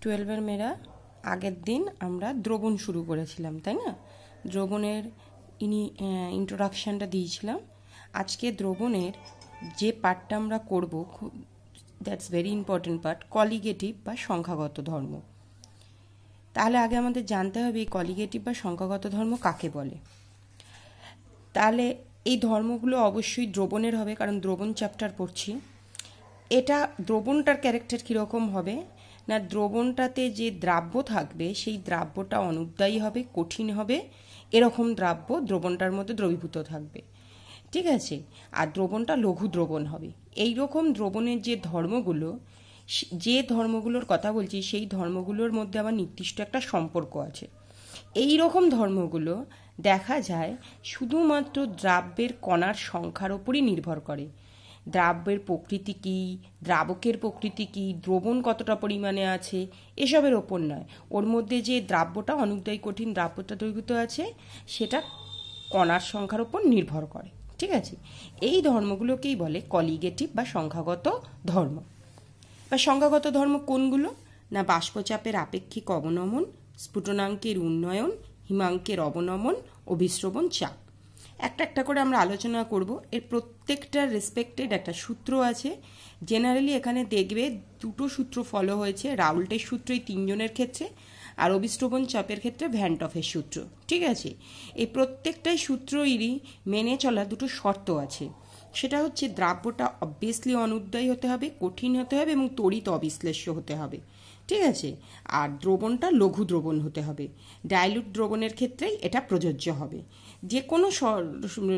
টুয়েলভের মেয়েরা আগের দিন আমরা দ্রবণ শুরু করেছিলাম, তাই না? দ্রবণের ইনি ইন্ট্রোডাকশানটা দিয়েছিলাম। আজকে দ্রবণের যে পার্টটা আমরা করব that's very important part colligative বা সংখ্যাগত ধর্ম। তাহলে আগে আমাদের জানতে হবে এই কলিগেটিভ বা সংখ্যাগত ধর্ম কাকে বলে। তাহলে এই ধর্মগুলো অবশ্যই দ্রবণের হবে, কারণ দ্রবণ চ্যাপ্টার পড়ছি। এটা দ্রবণটার ক্যারেক্টার কীরকম হবে? না দ্রবণটাতে যে দ্রাব্য থাকবে, সেই দ্রাব্যটা অনুদ্দায়ী হবে, কঠিন হবে, এরকম দ্রাব্য দ্রবণটার মধ্যে দ্রবীভূত থাকবে। ঠিক আছে? আর দ্রবণটা লঘু দ্রবণ হবে। এই রকম দ্রবণের যে ধর্মগুলো যে ধর্মগুলোর কথা বলছি, সেই ধর্মগুলোর মধ্যে আবার নির্দিষ্ট একটা সম্পর্ক আছে। এই রকম ধর্মগুলো দেখা যায় শুধুমাত্র দ্রাব্যের কণার সংখ্যার ওপরই নির্ভর করে। দ্রাব্যের প্রকৃতি কী? দ্রাবকের প্রকৃতি কী? দ্রবণ কতটা পরিমাণে আছে? এসবের ওপর নয়। ওর মধ্যে যে দ্রাব্যটা অনুদ্বয়ী কঠিন দ্রাব্যটা দ্রবীভূত আছে, সেটা কণার সংখ্যার ওপর নির্ভর করে। ঠিক আছে? এই ধর্মগুলোকেই বলে কলিগেটিভ বা সংখ্যাগত ধর্ম। বা সংখ্যাগত ধর্ম কোনগুলো? না, বাষ্পচাপের আপেক্ষিক অবনমন, স্ফুটনাঙ্কের উন্নয়ন, হিমাঙ্কের অবনমন অভিশ্রবণ চাপ। একটা একটা করে আমরা আলোচনা করব। এর প্রত্যেকটা রেসপেক্টেড একটা সূত্র আছে। জেনারেলি এখানে দেখবে দুটো সূত্র ফলো হয়েছে রাউল্টের সূত্র এই তিনজনের ক্ষেত্রে আর অভিশ্রবণ চাপের ক্ষেত্রে ভ্যান্টফের সূত্র, ঠিক আছে? এই প্রত্যেকটাই সূত্রইরই মেনে চলা দুটো শর্ত আছে। সেটা হচ্ছে দ্রাব্যটা অবভিয়াসলি অনুদ্বয়ী হতে হবে, কঠিন হতে হবে এবং তড়িৎ অবিশ্লেষ্য হতে হবে, ঠিক আছে? আর দ্রবণটা লঘু দ্রবণ হতে হবে। ডাইলুট দ্রবণের ক্ষেত্রেই এটা প্রযোজ্য হবে। যে কোনো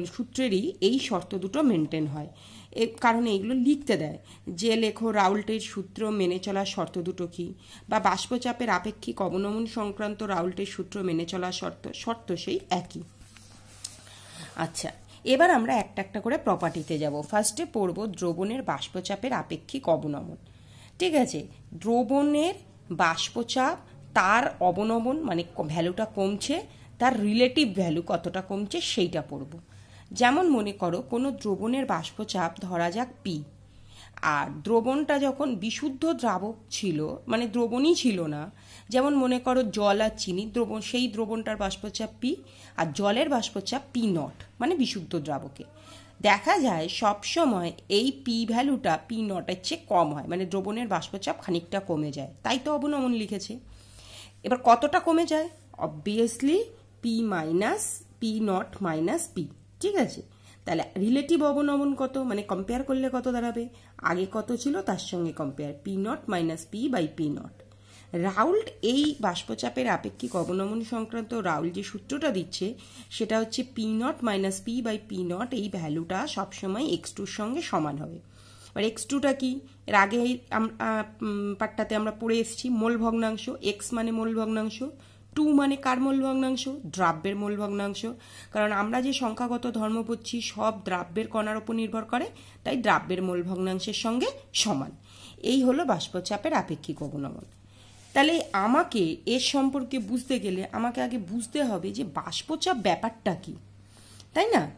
সূত্রেরই এই শর্ত দুটো মেনটেন হয়। এ কারণ এইগুলো লিখতে দেয় যে লেখো, রাউল্টের সূত্র মেনে চলার শর্ত দুটো কী? বা বাষ্পচাপের আপেক্ষিক অবনমন সংক্রান্ত রাউল্টের সূত্র মেনে চলার শর্ত শর্ত সেই একই। আচ্ছা এবার আমরা একটা একটা করে প্রপার্টিতে যাব। ফার্স্টে পড়ব দ্রবণের বাষ্পচাপের আপেক্ষিক অবনমন। ঠিক আছে? দ্রবণের বাষ্পচাপ তার অবনমন মানে ভ্যালুটা কমছে তার রিলেটিভ ভ্যালু কতটা কমছে সেইটা পড়ব। যেমন মনে করো, কোনো দ্রবণের বাষ্পচাপ ধরা যাক পি আর দ্রবণটা যখন বিশুদ্ধ দ্রাবক ছিল মানে দ্রবণই ছিল না, যেমন মনে করো জল আর চিনি, দ্রবণ, সেই দ্রবণটার বাষ্পচাপ পি আর জলের বাষ্পচাপ পি নট মানে বিশুদ্ধ দ্রাবকে। দেখা যায় সবসময় এই পি ভ্যালুটা পি নটের চেয়ে কম হয় মানে দ্রবণের বাষ্পচাপ খানিকটা কমে যায়। তাই তো অবনমন লিখেছে। এবার কতটা কমে যায়? Obviously P minus P not minus P ঠিক আছে? তাহলে রিলেটিভ অবনমন কত? মানে কম্পেয়ার করলে কত দাঁড়াবে? আগে কত ছিল? তার সঙ্গে compare P not minus P by P not Raoult এই বাষ্পচাপের আপেক্ষিক অবনমন সংক্রান্ত রাউল যে সূত্রটা দিচ্ছে, সেটা হচ্ছে P not minus P by P not এই ভ্যালুটা সবসময় এক্স টুর সঙ্গে সমান হবে। এবার এক্স টুটা কি? এর আগে পার্টটাতে আমরা পড়ে এসেছি, মোল ভগ্নাংশ এক্স মানে মোল ভগ্নাংশ টু মানে কার মূল ভগ্নাংশ? দ্রাব্যের মূল ভগ্নাংশ। কারণ আমরা যে সংখ্যাগত ধর্ম পড়ছি সব দ্রাব্যের কণার উপর নির্ভর করে, তাই দ্রাব্যের মূল ভগ্নাংশের সঙ্গে সমান। এই হলো বাষ্পচাপের আপেক্ষিক অবনমন। তাহলে আমাকে এর সম্পর্কে বুঝতে গেলে আমাকে আগে বুঝতে হবে যে বাষ্পচাপ ব্যাপারটা কি। তাই না?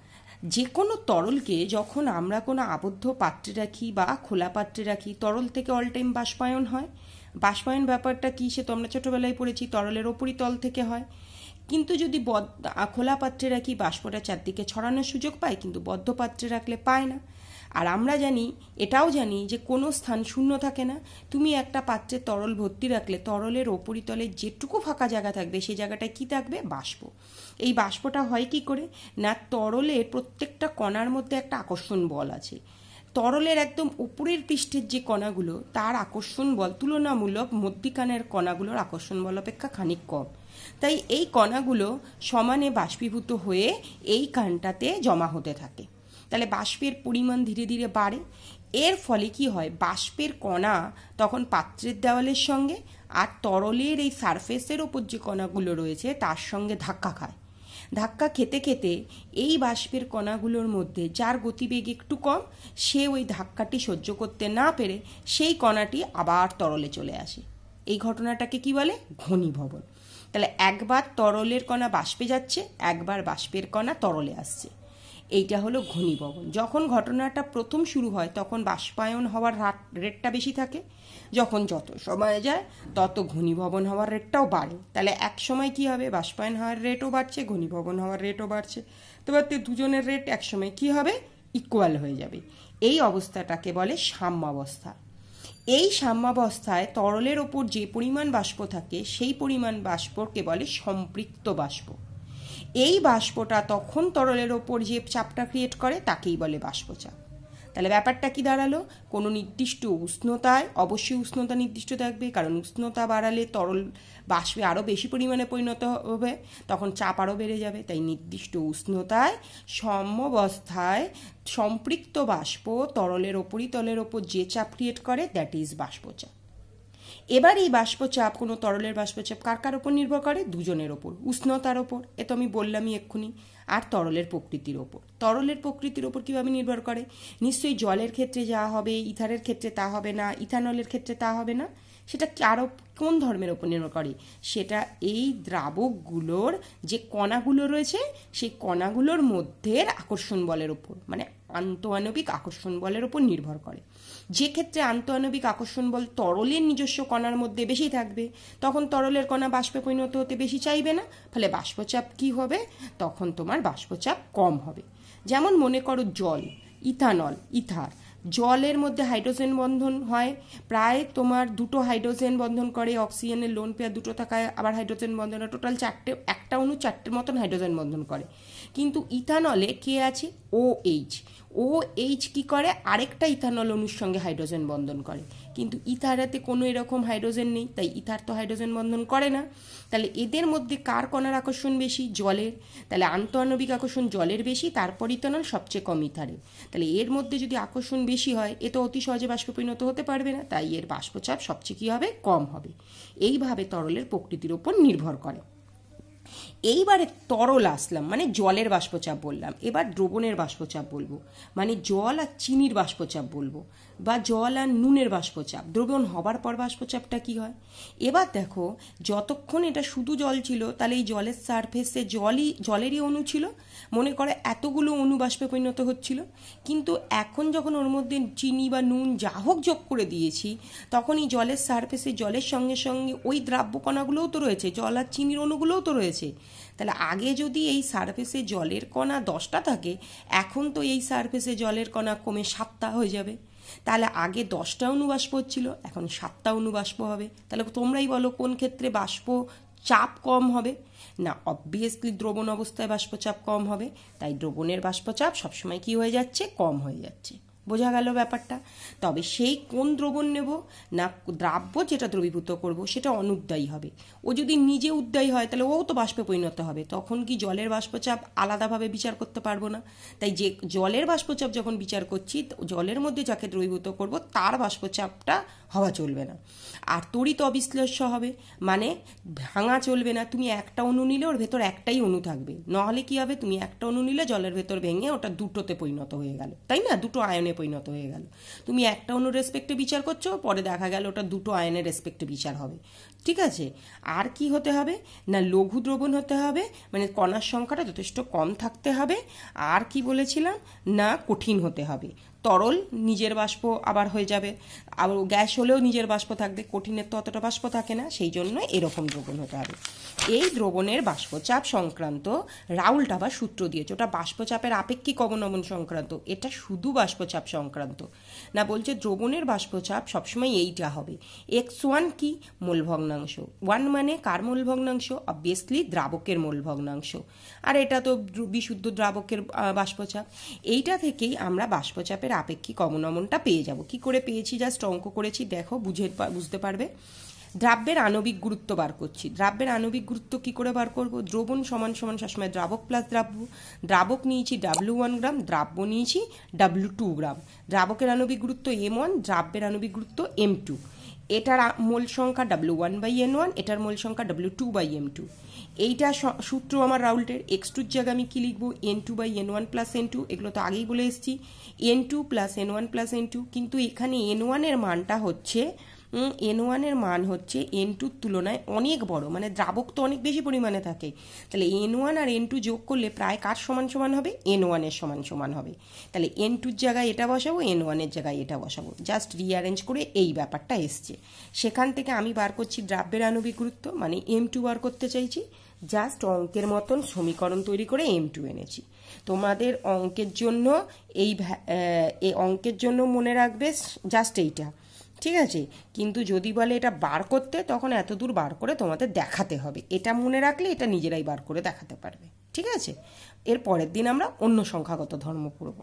যে কোনো তরলকে যখন আমরা কোনো আবদ্ধ পাত্রে রাখি বা খোলা পাত্রে রাখি, তরল থেকে অল টাইম বাষ্পায়ন হয়। বাষ্পায়ন ব্যাপারটা কী সে তো আমরা ছোটোবেলায় পড়েছি, তরলের ওপরই তল থেকে হয়। কিন্তু যদি বদ খোলা পাত্রে রাখি, বাষ্পটা চারদিকে ছড়ানোর সুযোগ পায় কিন্তু বদ্ধ পাত্রে রাখলে পায় না। আর আমরা জানি, এটাও জানি যে কোনো স্থান শূন্য থাকে না। তুমি একটা পাত্রে তরল ভর্তি রাখলে তরলের ওপরিতলে যেটুকু ফাঁকা জায়গা থাকবে, সেই জায়গাটায় কি থাকবে? বাষ্প। এই বাষ্পটা হয় কি করে? না, তরলের প্রত্যেকটা কণার মধ্যে একটা আকর্ষণ বল আছে। তরলের একদম উপরের পৃষ্ঠের যে কণাগুলো, তার আকর্ষণ বল, তুলনামূলক মধ্যিখানের কণাগুলোর আকর্ষণ বল অপেক্ষা খানিক কম। তাই এই কণাগুলো সমানে বাষ্পীভূত হয়ে এই কানটাতে জমা হতে থাকে। তাহলে বাষ্পের পরিমাণ ধীরে ধীরে বাড়ে। এর ফলে কি হয়? বাষ্পের কণা তখন পাত্রের দেওয়ালের সঙ্গে আর তরলের এই সারফেসের ওপর যে কণাগুলো রয়েছে, তার সঙ্গে ধাক্কা খায়। ধাক্কা খেতে খেতে এই বাষ্পের কণাগুলোর মধ্যে যার গতিবেগ একটু কম, সে ওই ধাক্কাটি সহ্য করতে না পেরে সেই কণাটি আবার তরলে চলে আসে। এই ঘটনাটাকে কি বলে? ঘনীভবন। তাহলে একবার তরলের কণা বাষ্পে যাচ্ছে, একবার বাষ্পের কণা তরলে আসছে। এইটা হলো ঘনীভবন। যখন ঘটনাটা প্রথম শুরু হয়, তখন বাষ্পায়ন হওয়ার রেটটা বেশি থাকে। যখন যত সময় যায়, তত ঘনীভবন হওয়ার রেটটাও বাড়ে। তাহলে এক সময় কি হবে? বাষ্পায়ন হওয়ার রেটও বাড়ছে, ঘনীভবন হওয়ার রেটও বাড়ছে। তো দুজনের রেট এক সময় কি হবে? ইকুয়াল হয়ে যাবে। এই অবস্থাটাকে বলে সাম্যাবস্থা। এই সাম্যাবস্থায় তরলের ওপর যে পরিমাণ বাষ্প থাকে, সেই পরিমাণ বাষ্পকে বলে সম্পৃক্ত বাষ্প। এই বাষ্পটা তখন তরলের ওপর যে চাপটা ক্রিয়েট করে, তাকেই বলে বাষ্পচাপ। তাহলে ব্যাপারটা কি দাঁড়াল? কোনো নির্দিষ্ট উষ্ণতায়, অবশ্যই উষ্ণতা নির্দিষ্ট থাকবে, কারণ উষ্ণতা বাড়ালে তরল বাষ্পে আরও বেশি পরিমাণে পরিণত হবে, তখন চাপ আরও বেড়ে যাবে। তাই নির্দিষ্ট উষ্ণতায়, সমবস্থায় সম্পৃক্ত বাষ্প তরলের ওপরই তলের ওপর যে চাপ ক্রিয়েট করে দ্যাট ইজ বাষ্পচাপ। এবার এই বাষ্পচাপ, কোনো তরলের বাষ্পচাপ কার কার ওপর নির্ভর করে? দুজনের ওপর। উষ্ণতার ওপর। এ তো আমি বললামই এক্ষুনি। আর তরলের প্রকৃতির ওপর। তরলের প্রকৃতির ওপর কীভাবে নির্ভর করে? নিশ্চয়ই জলের ক্ষেত্রে যা হবে, ইথারের ক্ষেত্রে তা হবে না, ইথানলের ক্ষেত্রে তা হবে না? সেটা আরও কোন ধর্মের ওপর নির্ভর করে? সেটা এই দ্রাবকগুলোর যে কণাগুলো রয়েছে, সেই কণাগুলোর মধ্যে আকর্ষণ বলের ওপর। মানে আন্তঃআণবিক আকর্ষণ বলের উপর নির্ভর করে। যে ক্ষেত্রে আন্তঃআণবিক আকর্ষণ বল তরলের নিজস্ব কণার মধ্যে বেশি থাকবে, তখন তরলের কণা বাষ্পে পরিণত হতে বেশি চাইবে না, ফলে বাষ্পচাপ কি হবে? তখন তোমার বাষ্পচাপ কম হবে। যেমন মনে করো জল, ইথানল, ইথার জলের মধ্যে হাইড্রোজেন বন্ধন হয়। প্রায় তোমার দুটো হাইড্রোজেন বন্ধন করে, অক্সিজেনের লোন পেয়ার দুটো থাকায় আবার হাইড্রোজেন বন্ধন টোটাল চারটে, একটা অনু চারটের মতন হাইড্রোজেন বন্ধন করে। কিন্তু ইথানলে কে আছে? ও এইচ ও এইচ কী করে? আরেকটা ইথানল অনুর সঙ্গে হাইড্রোজেন বন্ধন করে। কিন্তু ইথারাতে কোনো এরকম হাইড্রোজেন নেই, তাই ইথার তো হাইড্রোজেন বন্ধন করে না। তাহলে এদের মধ্যে কার কণার আকর্ষণ বেশি? জলের। তাহলে আন্তঃআণবিক আকর্ষণ জলের বেশি, তারপর ইথানল সবচেয়ে কম ইথারের। তাহলে এর মধ্যে যদি আকর্ষণ বেশি হয়, এ তো অতি সহজে বাষ্প পরিণত হতে পারবে না, তাই এর বাষ্পচাপ সবচেয়ে কী হবে? কম হবে। এইভাবে তরলের প্রকৃতির ওপর নির্ভর করে। এইবারে তরল আসলাম মানে জলের বাষ্পচাপ বললাম। এবার দ্রবণের বাষ্পচাপ বলব মানে জল আর চিনির বাষ্পচাপ বলব, বা জল আর নুনের বাষ্পচাপ। দ্রবণ হবার পর বাষ্পচাপটা কি হয়? এবার দেখো, যতক্ষণ এটা শুধু জল ছিল, তাহলে এই জলের সারফেসে জলই, জলেরই অণু ছিল, মনে করে এতগুলো অণু বাষ্পে পরিণত হচ্ছিল। কিন্তু এখন যখন ওর মধ্যে চিনি বা নুন যা হোক যোগ করে দিয়েছি, তখন এই জলের সারফেসে জলের সঙ্গে সঙ্গে ওই দ্রাব্য কণাগুলোও তো রয়েছে, জল আর চিনির অণুগুলোও তো রয়েছে। তাহলে আগে যদি এই সারফেসে জলের কণা দশটা থাকে, এখন তো এই সারফেসে জলের কণা কমে সাতটা হয়ে যাবে। তাহলে আগে দশটা অনুবাষ্প হচ্ছিল এখন সাতটা অনুবাষ্প হবে। তাহলে তোমরাই বলো কোন ক্ষেত্রে বাষ্প চাপ কম হবে? না অবভিয়াসলি দ্রবণ অবস্থায় বাষ্পচাপ কম হবে, তাই দ্রবণের বাষ্পচাপ সবসময় কি হয়ে যাচ্ছে? কম হয়ে যাচ্ছে। বোঝা গেল ব্যাপারটা। তবে সেই কোন দ্রবণ নেব, না দ্রাব্য যেটা দ্রবীভূত করব, সেটা অনুদ্দায়ী হবে। ও যদি নিজে উদ্দায়ী হয়, তাহলে ও তো বাষ্পে পরিণত হবে। তখন কি জলের বাষ্পচাপ আলাদাভাবে বিচার করতে পারব না? তাই যে জলের বাষ্পচাপ যখন বিচার করছি জলের মধ্যে যাকে দ্রবীভূত করব, তার বাষ্পচাপটা হওয়া চলবে না। আর তড়িৎ অবিশ্লেষ্য হবে। মানে ভাঙা চলবে না। তুমি একটা অণু নিলে ওর ভেতর একটাই অণু থাকবে। নাহলে কি হবে? তুমি একটা অণু নিলে জলের ভেতর ভেঙে ওটা দুটোতে পরিণত হয়ে গেল। তাই না? দুটো আয়নে পরিণত হয়ে গেল। তুমি একটা অন্য রেসপেক্টে বিচার করছ, পরে দেখা গেল ওটা দুটো আয়নের রেসপেক্টে বিচার হবে। ঠিক আছে? আর কি হতে হবে? না লঘু দ্রবণ হতে হবে মানে কণার সংখ্যাটা যথেষ্ট কম থাকতে হবে। আর কি বলেছিলাম? না কঠিন হতে হবে। তরল, নিজের বাষ্প আবার হয়ে যাবে। আবার গ্যাস হলেও নিজের বাষ্প থাকবে, কঠিনের তো অতটা বাষ্প থাকে না, সেই জন্য এরকম দ্রবণ হতে হবে। এই দ্রবণের বাষ্পচাপ সংক্রান্ত রাউলটা বা সূত্র দিয়েছে। ওটা বাষ্পচাপের আপেক্ষিক অবনমন সংক্রান্ত, এটা শুধু বাষ্পচাপ সংক্রান্ত। না, বলছে দ্রবণের বাষ্পচাপ সবসময় এইটা হবে। এক্স ওয়ান কি? মূল ভগ্নাংশ ওয়ান মানে কার মূল ভগ্নাংশ অবভিয়াসলি দ্রাবকের মূল ভগ্নাংশ আর এটা তো বিশুদ্ধ দ্রাবকের বাষ্পচাপ। এইটা থেকেই আমরা বাষ্পচাপের আপেক্ষিক অবনমনটা পেয়ে যাব। কি করে পেয়েছি? জাস্ট অঙ্ক করেছি। দেখো, বুঝে বুঝতে পারবে? দ্রাব্যের আণবিক গুরুত্ব বার করছি। দ্রাব্যের আণবিক গুরুত্ব কি করে বার করব? দ্রবণ সমান সমান সবসময় দ্রাবক প্লাস দ্রাব্য। দ্রাবক নিয়েছি ডাব্লিউ ওয়ান গ্রাম দ্রাব্য নিয়েছি ডাব্লিউ টু গ্রাম দ্রাবকের আণবিক গুরুত্ব এম ওয়ান দ্রাব্যের আণবিক গুরুত্ব এম টু এটার মোল সংখ্যা W one by N one এটার মোল সংখ্যা W two by M two এইটা সূত্র আমার রাউল্টের এক্স টুর জায়গায় আমি কী লিখব? N two by N one plus N two এগুলো তো আগেই বলে এসেছি। N two plus N one plus N two কিন্তু এখানে এন ওয়ানের মানটা হচ্ছে এন ওয়ানের মান হচ্ছে এন টুর তুলনায় অনেক বড় মানে দ্রাবক তো অনেক বেশি পরিমাণে থাকে। তাহলে এন ওয়ান আর এন টু যোগ করলে প্রায় কার সমান সমান হবে? এন ওয়ানের সমান সমান হবে। তাহলে এন টুর জায়গায় এটা বসাবো এন ওয়ানের জায়গায় এটা বসাবো। জাস্ট রিঅ্যারেঞ্জ করে এই ব্যাপারটা এসছে। সেখান থেকে আমি বার করছি দ্রাব্যের আণবিক গুরুত্ব মানে এম টু বার করতে চাইছি। জাস্ট অঙ্কের মতন সমীকরণ তৈরি করে এম টু এনেছি। তোমাদের অঙ্কের জন্য এই অঙ্কের জন্য মনে রাখবে জাস্ট এইটা। ঠিক আছে? কিন্তু যদি বলে এটা বার করতে, তখন এত দূর বার করে তোমাদের দেখাতে হবে। এটা মনে রাখলে এটা নিজেরাই বার করে দেখাতে পারবে। ঠিক আছে? এর পরের দিন আমরা অন্য সংখ্যাগত ধর্ম পড়ব।